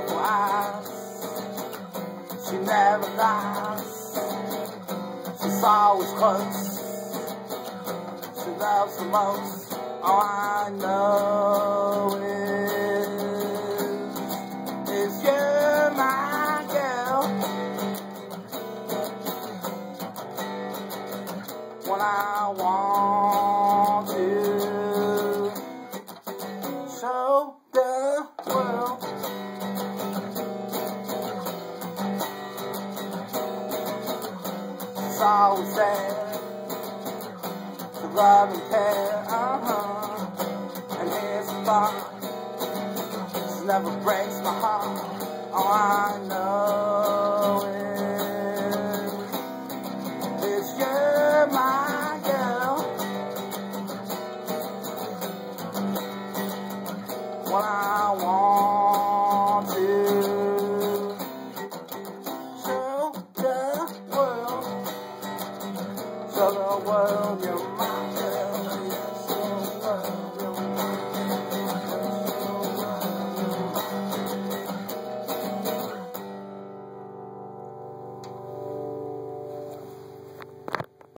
purple eyes. She never lies. She's always close. She loves the most. All I know is, is you're my girl. When I want to show It's always there The love and care. Uh-huh. And here's the thought. This never breaks my heart. All I know is, is you're my girl. What I want. the world you might.